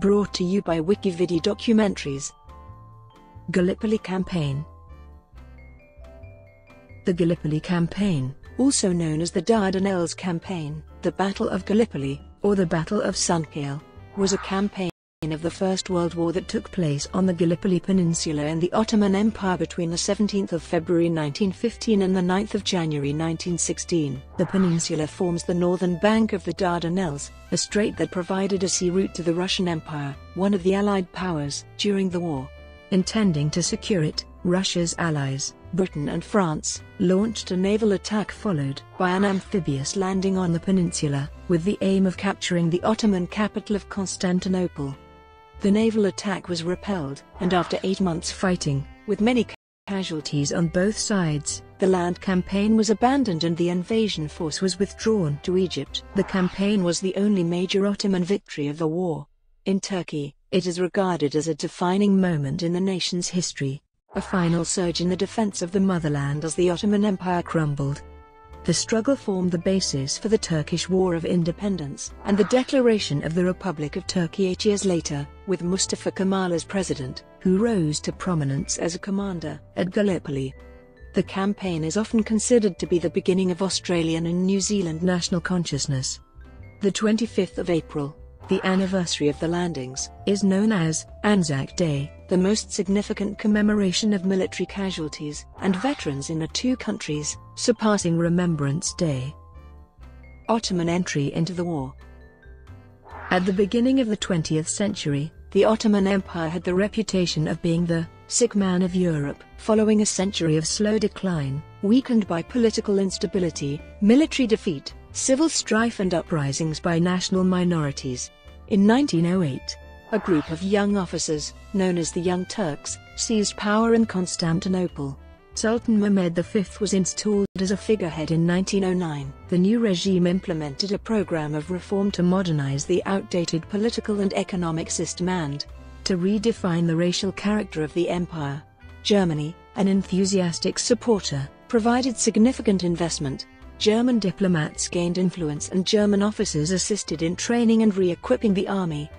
Brought to you by WikiVidi Documentaries. Gallipoli Campaign The Gallipoli Campaign, also known as the Dardanelles Campaign, the Battle of Gallipoli, or the Battle of Çanakkale, was a campaign of the First World War that took place on the Gallipoli Peninsula in the Ottoman Empire between the 17th of February 1915 and the 9th of January 1916. The peninsula forms the northern bank of the Dardanelles, a strait that provided a sea route to the Russian Empire, one of the Allied powers, during the war. Intending to secure it, Russia's allies, Britain and France, launched a naval attack followed by an amphibious landing on the peninsula, with the aim of capturing the Ottoman capital of Constantinople. The naval attack was repelled, and after eight months fighting, with many casualties on both sides, the land campaign was abandoned and the invasion force was withdrawn to Egypt. The campaign was the only major Ottoman victory of the war. In Turkey, it is regarded as a defining moment in the nation's history, a final surge in the defense of the motherland as the Ottoman Empire crumbled. The struggle formed the basis for the Turkish War of Independence and the declaration of the Republic of Turkey eight years later, with Mustafa Kemal as president, who rose to prominence as a commander at Gallipoli. The campaign is often considered to be the beginning of Australian and New Zealand national consciousness. The 25th of April, the anniversary of the landings, is known as Anzac Day, the most significant commemoration of military casualties and veterans in the two countries, surpassing Remembrance Day. Ottoman entry into the war. At the beginning of the 20th century, the Ottoman Empire had the reputation of being the sick man of Europe, following a century of slow decline, weakened by political instability, military defeat, civil strife and uprisings by national minorities. In 1908, a group of young officers, known as the Young Turks, seized power in Constantinople. Sultan Mehmed V was installed as a figurehead in 1909. The new regime implemented a program of reform to modernize the outdated political and economic system and to redefine the racial character of the empire. Germany, an enthusiastic supporter, provided significant investment. German diplomats gained influence and German officers assisted in training and re-equipping the army.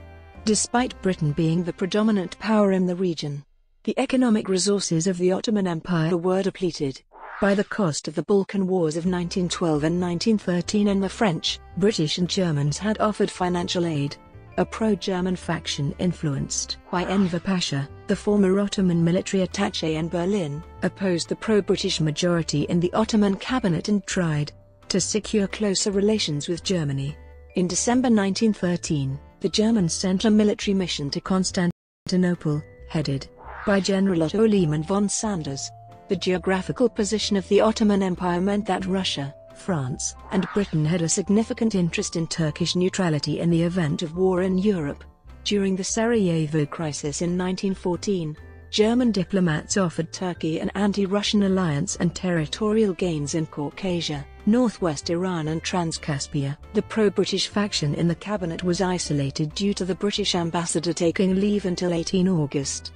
Despite Britain being the predominant power in the region, the economic resources of the Ottoman Empire were depleted by the cost of the Balkan Wars of 1912 and 1913 and the French, British and Germans had offered financial aid. A pro-German faction influenced by Enver Pasha, the former Ottoman military attaché in Berlin, opposed the pro-British majority in the Ottoman cabinet and tried to secure closer relations with Germany. In December 1913, the Germans sent a military mission to Constantinople, headed by General Otto Liman von Sanders. The geographical position of the Ottoman Empire meant that Russia, France, and Britain had a significant interest in Turkish neutrality in the event of war in Europe. During the Sarajevo crisis in 1914, German diplomats offered Turkey an anti-Russian alliance and territorial gains in Caucasia, northwest Iran and Transcaspia. The pro-British faction in the cabinet was isolated due to the British ambassador taking leave until 18 August.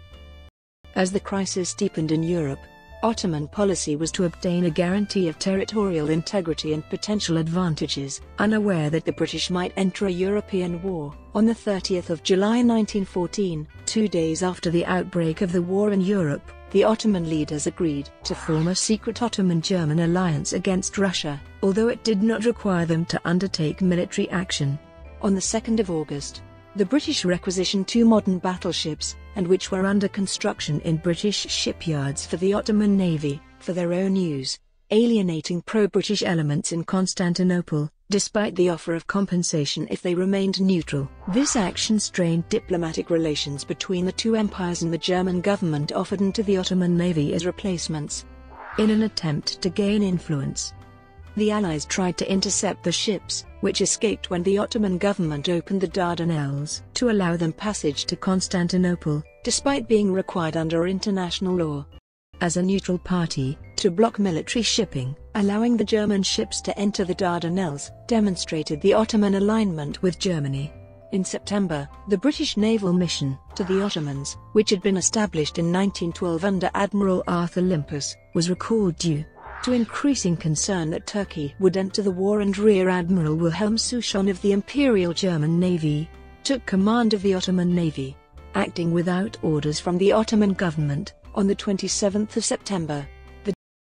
As the crisis deepened in Europe, Ottoman policy was to obtain a guarantee of territorial integrity and potential advantages, unaware that the British might enter a European war. On the 30th of July 1914, two days after the outbreak of the war in Europe, the Ottoman leaders agreed to form a secret Ottoman-German alliance against Russia, although it did not require them to undertake military action. On the 2nd of August, the British requisitioned two modern battleships, and which were under construction in British shipyards for the Ottoman Navy, for their own use, alienating pro-British elements in Constantinople, despite the offer of compensation if they remained neutral. This action strained diplomatic relations between the two empires and the German government offered into the Ottoman Navy as replacements. In an attempt to gain influence, the Allies tried to intercept the ships, which escaped when the Ottoman government opened the Dardanelles to allow them passage to Constantinople, despite being required under international law. As a neutral party, to block military shipping, allowing the German ships to enter the Dardanelles, demonstrated the Ottoman alignment with Germany. In September, the British naval mission to the Ottomans, which had been established in 1912 under Admiral Arthur Limpus, was recalled due to increasing concern that Turkey would enter the war and Rear Admiral Wilhelm Souchon of the Imperial German Navy took command of the Ottoman Navy. Acting without orders from the Ottoman government, on the 27th of September, the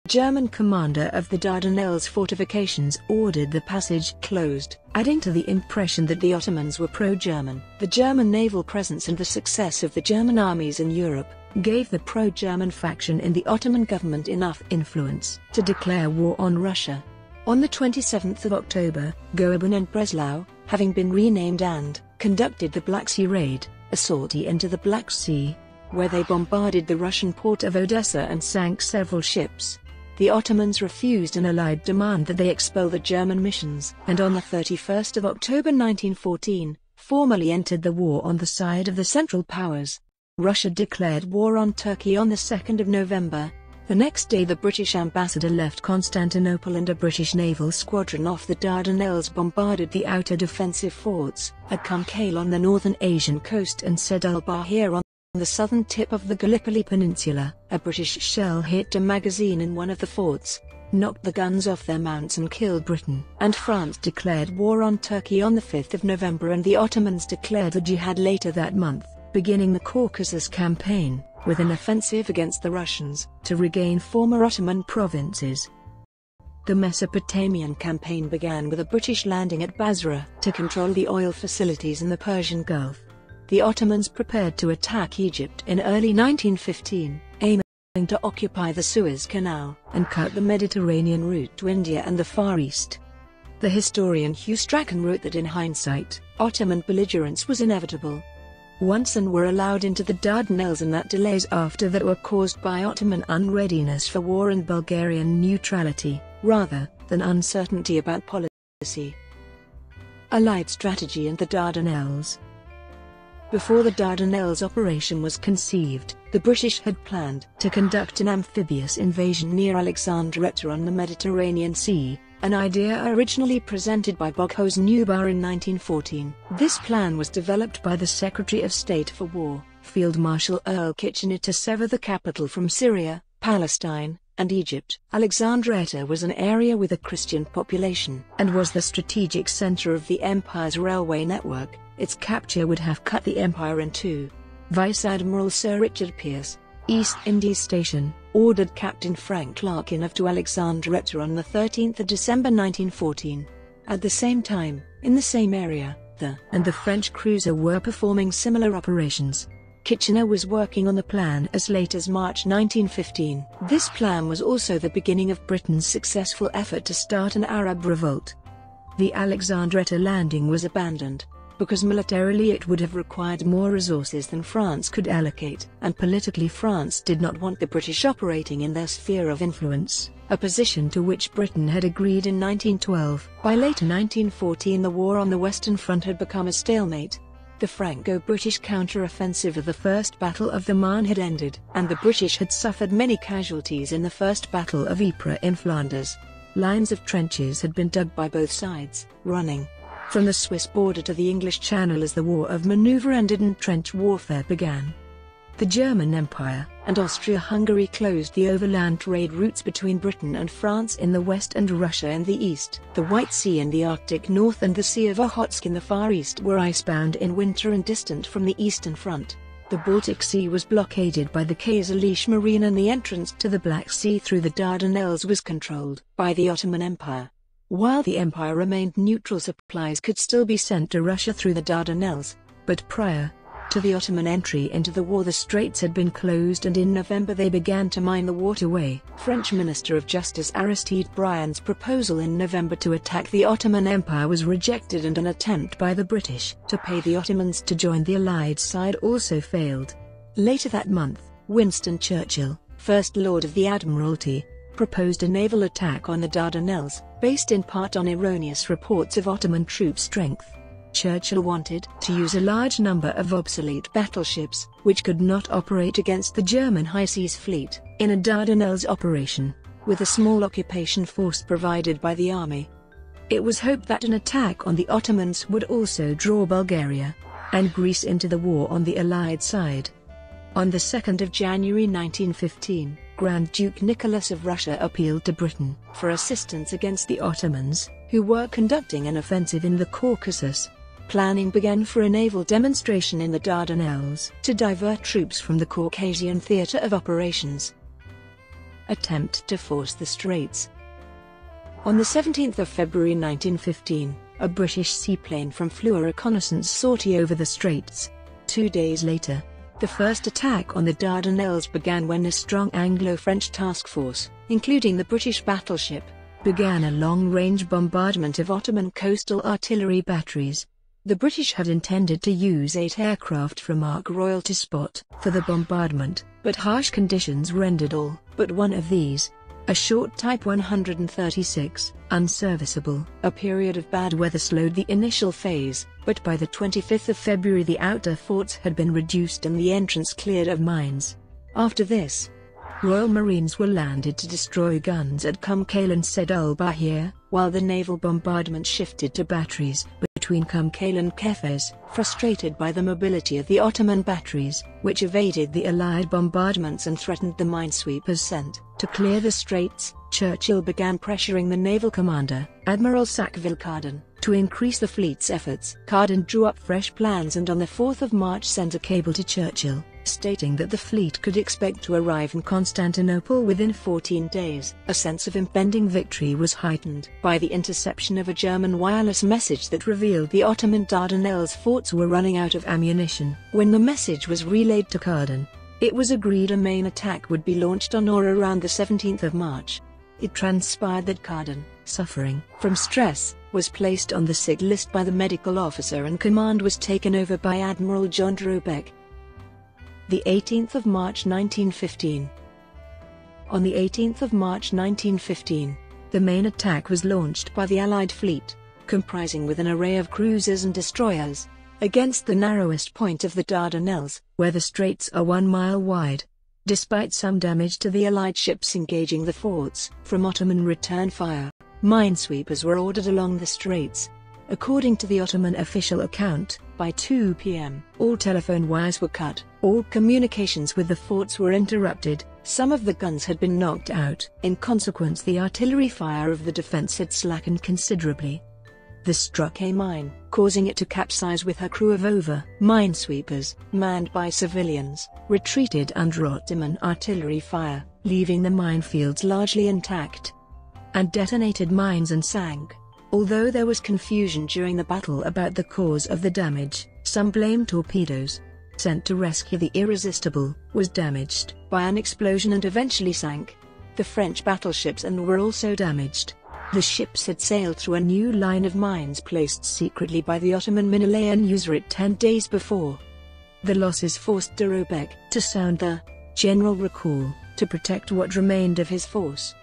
German commander of the Dardanelles fortifications ordered the passage closed, adding to the impression that the Ottomans were pro-German. The German naval presence and the success of the German armies in Europe gave the pro-German faction in the Ottoman government enough influence to declare war on Russia. On the 27th of October, Goeben and Breslau, having been renamed and conducted the Black Sea Raid, a sortie into the Black Sea, where they bombarded the Russian port of Odessa and sank several ships. The Ottomans refused an Allied demand that they expel the German missions, and on the 31st of October 1914, formally entered the war on the side of the Central Powers. Russia declared war on Turkey on the 2nd of November. The next day the British ambassador left Constantinople and a British naval squadron off the Dardanelles bombarded the outer defensive forts at Kumkale on the northern Asian coast and Sedd el Bahr on the southern tip of the Gallipoli Peninsula. A British shell hit a magazine in one of the forts, knocked the guns off their mounts and killed Britain. And France declared war on Turkey on the 5th of November and the Ottomans declared the jihad later that month, beginning the Caucasus campaign with an offensive against the Russians, to regain former Ottoman provinces. The Mesopotamian campaign began with a British landing at Basra to control the oil facilities in the Persian Gulf. The Ottomans prepared to attack Egypt in early 1915, aiming to occupy the Suez Canal and cut the Mediterranean route to India and the Far East. The historian Hugh Strachan wrote that in hindsight, Ottoman belligerence was inevitable, once and were allowed into the Dardanelles and that delays after that were caused by Ottoman unreadiness for war and Bulgarian neutrality, rather than uncertainty about policy. Allied strategy and the Dardanelles Before the Dardanelles operation was conceived, the British had planned to conduct an amphibious invasion near Alexandretta on the Mediterranean Sea, an idea originally presented by Boghos Nubar in 1914. This plan was developed by the Secretary of State for War, Field Marshal Earl Kitchener to sever the capital from Syria, Palestine, and Egypt. Alexandretta was an area with a Christian population and was the strategic center of the empire's railway network. Its capture would have cut the empire in two. Vice Admiral Sir Richard Peirse, East Indies Station, ordered Captain Frank Larkin of to Alexandretta on 13 December 1914. At the same time, in the same area, the and the French cruiser were performing similar operations. Kitchener was working on the plan as late as March 1915. This plan was also the beginning of Britain's successful effort to start an Arab revolt. The Alexandretta landing was abandoned, because militarily it would have required more resources than France could allocate, and politically France did not want the British operating in their sphere of influence, a position to which Britain had agreed in 1912. By late 1914 the war on the Western Front had become a stalemate. The Franco-British counter-offensive of the First Battle of the Marne had ended, and the British had suffered many casualties in the First Battle of Ypres in Flanders. Lines of trenches had been dug by both sides, running from the Swiss border to the English Channel as the War of Maneuver ended and trench warfare began. The German Empire and Austria-Hungary closed the overland trade routes between Britain and France in the west and Russia in the east. The White Sea in the Arctic north and the Sea of Okhotsk in the far east were icebound in winter and distant from the eastern front. The Baltic Sea was blockaded by the Kaiserliche Marine and the entrance to the Black Sea through the Dardanelles was controlled by the Ottoman Empire. While the empire remained neutral supplies could still be sent to Russia through the Dardanelles, but prior to the Ottoman entry into the war the straits had been closed and in November they began to mine the waterway. French Minister of Justice Aristide Briand's proposal in November to attack the Ottoman Empire was rejected and an attempt by the British to pay the Ottomans to join the Allied side also failed. Later that month, Winston Churchill, First Lord of the Admiralty, proposed a naval attack on the Dardanelles, based in part on erroneous reports of Ottoman troop strength. Churchill wanted to use a large number of obsolete battleships, which could not operate against the German High Seas Fleet, in a Dardanelles operation, with a small occupation force provided by the army. It was hoped that an attack on the Ottomans would also draw Bulgaria and Greece into the war on the Allied side. On the 2nd of January 1915, Grand Duke Nicholas of Russia appealed to Britain for assistance against the Ottomans, who were conducting an offensive in the Caucasus. planning began for a naval demonstration in the Dardanelles to divert troops from the Caucasian theater of operations. Attempt to force the Straits On the 17th of February 1915, a British seaplane from flew a reconnaissance sortie over the Straits. Two days later, the first attack on the Dardanelles began when a strong Anglo-French task force, including the British battleship, began a long-range bombardment of Ottoman coastal artillery batteries. The British had intended to use eight aircraft from Ark Royal to spot for the bombardment, but harsh conditions rendered all but one of these, a short Type 136, unserviceable. A period of bad weather slowed the initial phase, but by the 25th of February the outer forts had been reduced and the entrance cleared of mines. After this, Royal Marines were landed to destroy guns at Kumkale and Sedd el Bahr, while the naval bombardment shifted to batteries between Kumkale and Kephez, frustrated by the mobility of the Ottoman batteries, which evaded the Allied bombardments and threatened the minesweepers sent to clear the straits. Churchill began pressuring the naval commander, Admiral Sackville Carden, to increase the fleet's efforts. Carden drew up fresh plans and on the 4th of March sent a cable to Churchill, stating that the fleet could expect to arrive in Constantinople within 14 days. A sense of impending victory was heightened by the interception of a German wireless message that revealed the Ottoman Dardanelles forts were running out of ammunition. When the message was relayed to Carden, it was agreed a main attack would be launched on or around the 17th of March. It transpired that Carden, suffering from stress, was placed on the sick list by the medical officer and command was taken over by Admiral John de Robeck, the 18th of March 1915. On the 18th of March 1915, the main attack was launched by the Allied fleet, comprising with an array of cruisers and destroyers, against the narrowest point of the Dardanelles, where the straits are one mile wide. Despite some damage to the Allied ships engaging the forts, from Ottoman return fire, minesweepers were ordered along the straits, According to the Ottoman official account, by 2 p.m., all telephone wires were cut, all communications with the forts were interrupted, some of the guns had been knocked out. In consequence the artillery fire of the defense had slackened considerably. The struck a mine, causing it to capsize with her crew of over minesweepers, manned by civilians, retreated under Ottoman artillery fire, leaving the minefields largely intact, and detonated mines and sank. Although there was confusion during the battle about the cause of the damage, some blamed torpedoes, sent to rescue the Irresistible, was damaged by an explosion and eventually sank. The French battleships and were also damaged. The ships had sailed through a new line of mines placed secretly by the Ottoman minelayer Nusret ten days before. The losses forced de Robeck to sound the general recall to protect what remained of his force.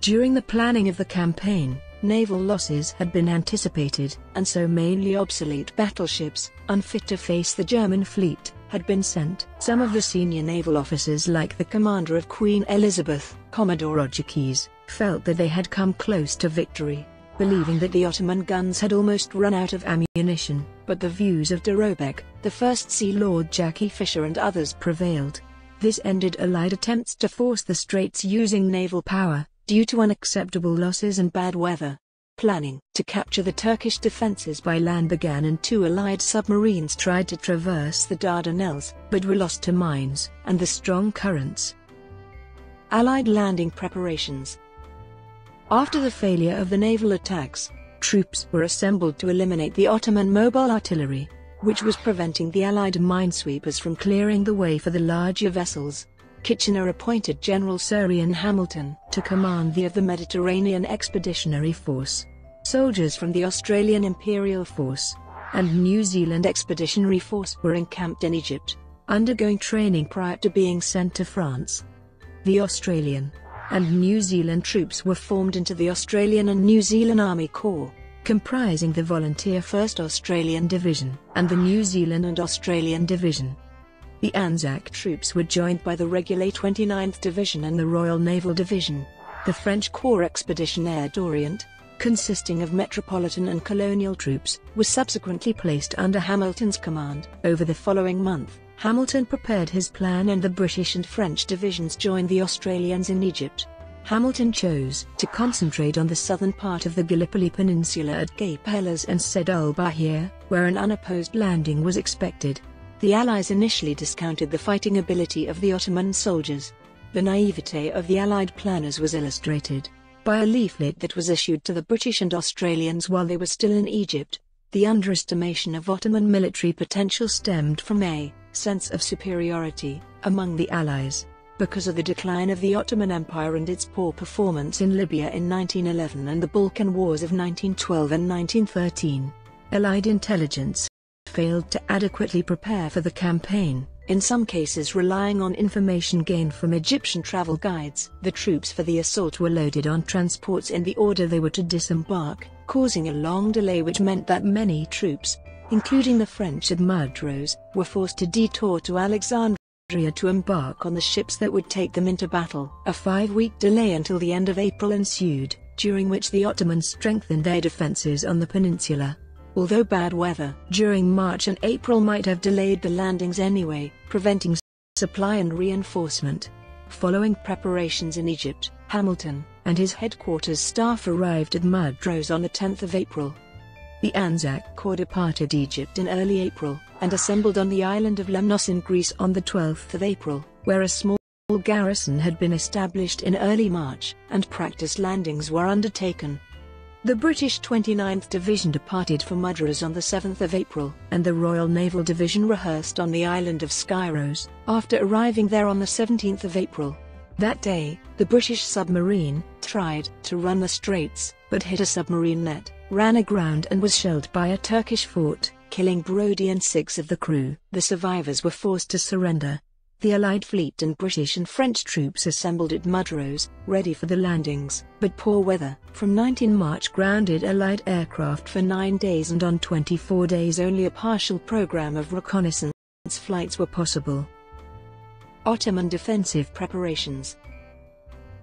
During the planning of the campaign, Naval losses had been anticipated, and so mainly obsolete battleships, unfit to face the German fleet, had been sent. Some of the senior naval officers like the commander of Queen Elizabeth, Commodore Roger Keyes, felt that they had come close to victory, believing that the Ottoman guns had almost run out of ammunition, but the views of de Robeck, the First Sea Lord Jackie Fisher and others prevailed. This ended Allied attempts to force the straits using naval power, due to unacceptable losses and bad weather. Planning to capture the Turkish defenses by land began and two Allied submarines tried to traverse the Dardanelles, but were lost to mines and the strong currents. Allied landing preparations After the failure of the naval attacks, troops were assembled to eliminate the Ottoman mobile artillery, which was preventing the Allied minesweepers from clearing the way for the larger vessels. Kitchener appointed General Sir Ian Hamilton to command the of the Mediterranean Expeditionary Force. Soldiers from the Australian Imperial Force and New Zealand Expeditionary Force were encamped in Egypt, undergoing training prior to being sent to France. The Australian and New Zealand troops were formed into the Australian and New Zealand Army Corps, comprising the Volunteer 1st Australian Division and the New Zealand and Australian Division. The Anzac troops were joined by the regular 29th Division and the Royal Naval Division. The French Corps Expeditionaire d'Orient, consisting of metropolitan and colonial troops, was subsequently placed under Hamilton's command. Over the following month, Hamilton prepared his plan and the British and French divisions joined the Australians in Egypt. Hamilton chose to concentrate on the southern part of the Gallipoli Peninsula at Cape Helles and Sedd el Bahr, where an unopposed landing was expected. The Allies initially discounted the fighting ability of the Ottoman soldiers. The naivete of the Allied planners was illustrated by a leaflet that was issued to the British and Australians while they were still in Egypt. The underestimation of Ottoman military potential stemmed from a sense of superiority among the Allies because of the decline of the Ottoman Empire and its poor performance in Libya in 1911 and the Balkan Wars of 1912 and 1913. Allied intelligence failed to adequately prepare for the campaign, in some cases relying on information gained from Egyptian travel guides. The troops for the assault were loaded on transports in the order they were to disembark, causing a long delay which meant that many troops, including the French at Mudros, were forced to detour to Alexandria to embark on the ships that would take them into battle. A five-week delay until the end of April ensued, during which the Ottomans strengthened their defences on the peninsula. Although bad weather during March and April might have delayed the landings anyway, preventing supply and reinforcement. Following preparations in Egypt, Hamilton and his headquarters staff arrived at Mudros on the 10th of April. The Anzac Corps departed Egypt in early April, and assembled on the island of Lemnos in Greece on the 12th of April, where a small garrison had been established in early March, and practice landings were undertaken. The British 29th Division departed for Mudros on the 7th of April, and the Royal Naval Division rehearsed on the island of Skyros, after arriving there on the 17th of April. That day, the British submarine tried to run the straits, but hit a submarine net, ran aground and was shelled by a Turkish fort killing Brodie and six of the crew. The survivors were forced to surrender. The Allied fleet and British and French troops assembled at Mudros, ready for the landings, but poor weather from 19 March grounded Allied aircraft for nine days and on 24 days only a partial program of reconnaissance flights were possible. Ottoman defensive preparations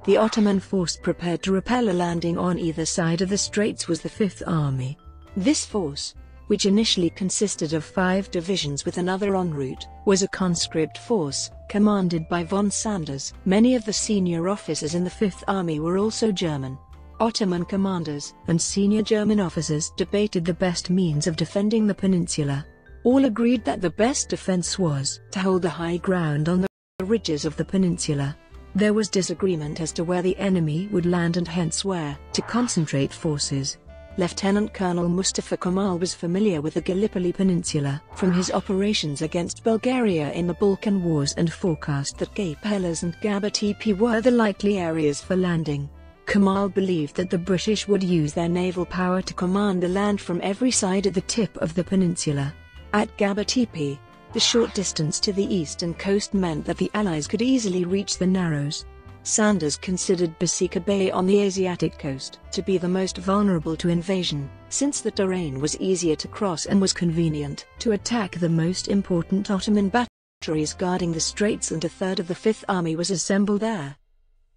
The Ottoman force prepared to repel a landing on either side of the straits was the Fifth Army. This force, which initially consisted of five divisions with another en route, was a conscript force, commanded by von Sanders. Many of the senior officers in the Fifth Army were also German. Ottoman commanders and senior German officers debated the best means of defending the peninsula. All agreed that the best defense was to hold the high ground on the ridges of the peninsula. There was disagreement as to where the enemy would land and hence where to concentrate forces. Lieutenant Colonel Mustafa Kemal was familiar with the Gallipoli Peninsula from his operations against Bulgaria in the Balkan Wars and forecast that Cape Helles and Gaba Tepe were the likely areas for landing. Kemal believed that the British would use their naval power to command the land from every side at the tip of the peninsula. At Gaba Tepe, the short distance to the eastern coast meant that the Allies could easily reach the Narrows. Sanders considered Besika Bay on the Asiatic coast to be the most vulnerable to invasion, since the terrain was easier to cross and was convenient to attack the most important Ottoman batteries guarding the straits and a third of the Fifth Army was assembled there.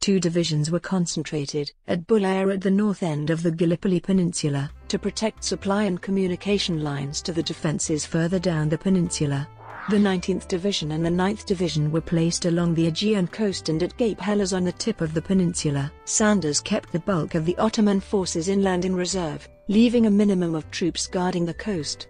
Two divisions were concentrated at Bulair at the north end of the Gallipoli Peninsula to protect supply and communication lines to the defences further down the peninsula. The 19th Division and the 9th Division were placed along the Aegean coast and at Cape Helles on the tip of the peninsula. Sanders kept the bulk of the Ottoman forces inland in reserve, leaving a minimum of troops guarding the coast.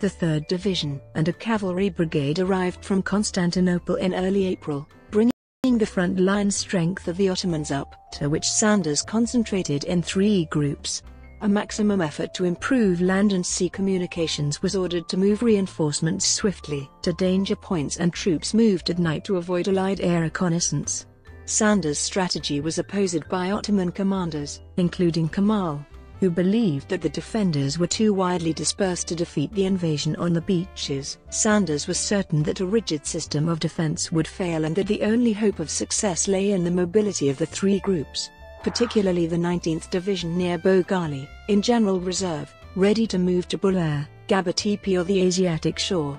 The 3rd Division and a cavalry brigade arrived from Constantinople in early April, bringing the front line strength of the Ottomans up, to which Sanders concentrated in three groups. A maximum effort to improve land and sea communications was ordered to move reinforcements swiftly to danger points and troops moved at night to avoid Allied air reconnaissance. Sanders' strategy was opposed by Ottoman commanders, including Kemal, who believed that the defenders were too widely dispersed to defeat the invasion on the beaches. Sanders was certain that a rigid system of defense would fail and that the only hope of success lay in the mobility of the three groups particularly the 19th Division near Boghali, in general reserve, ready to move to Bulair, Gaba Tepe or the Asiatic shore.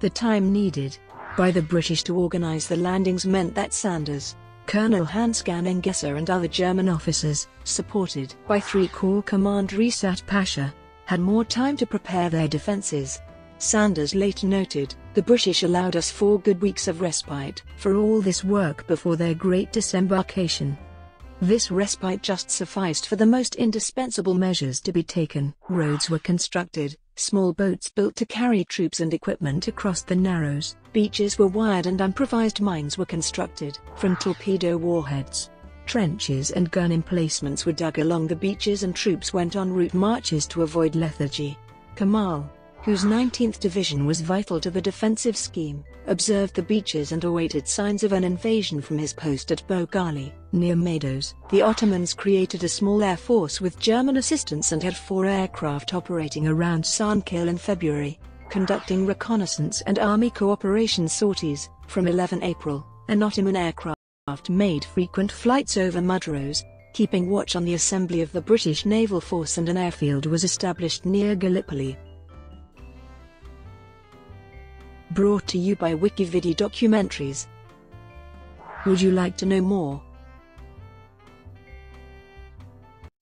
The time needed by the British to organize the landings meant that Sanders, Colonel Hans Kannengiesser and other German officers, supported by Three Corps Command Resat Pasha, had more time to prepare their defenses. Sanders later noted, the British allowed us four good weeks of respite for all this work before their great disembarkation. This respite just sufficed for the most indispensable measures to be taken. Roads were constructed, small boats built to carry troops and equipment across the Narrows, beaches were wired and improvised mines were constructed. From torpedo warheads, trenches and gun emplacements were dug along the beaches and troops went on route marches to avoid lethargy. Kemal, whose 19th Division was vital to the defensive scheme, observed the beaches and awaited signs of an invasion from his post at Boghali, near Maidos. The Ottomans created a small air force with German assistance and had four aircraft operating around Çanakkale in February, conducting reconnaissance and army cooperation sorties. From 11 April, an Ottoman aircraft made frequent flights over Mudros, keeping watch on the assembly of the British naval force and an airfield was established near Gallipoli. Brought to you by WikiVidi Documentaries. Would you like to know more?